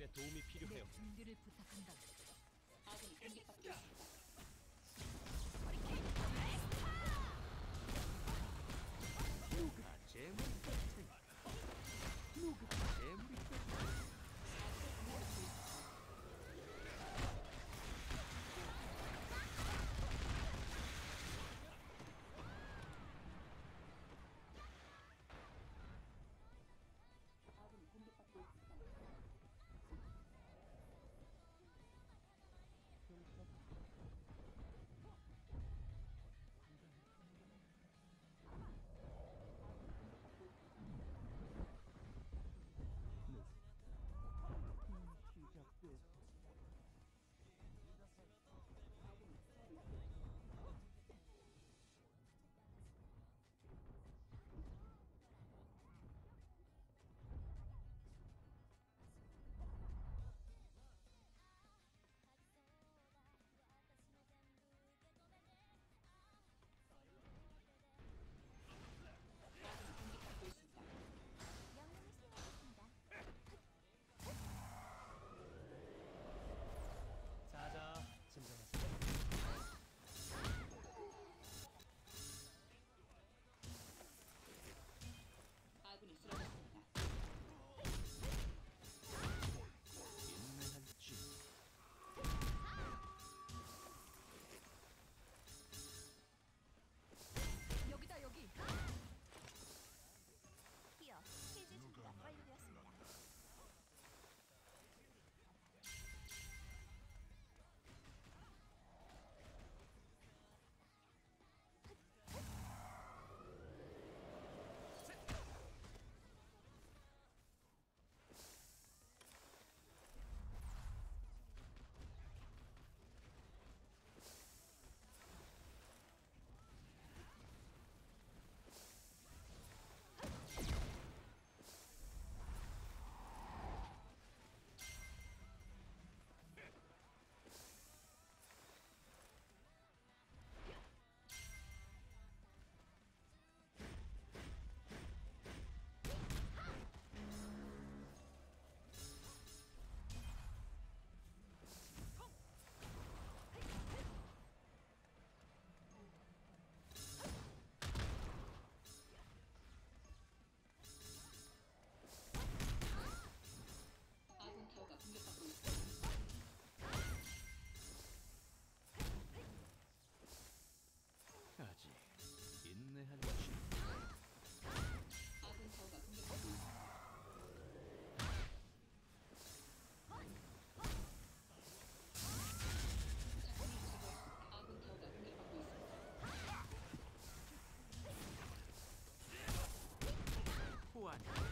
당신의 도움이 필요해요. 준비를 부탁한다. 아군 공격받고 있습니다. one.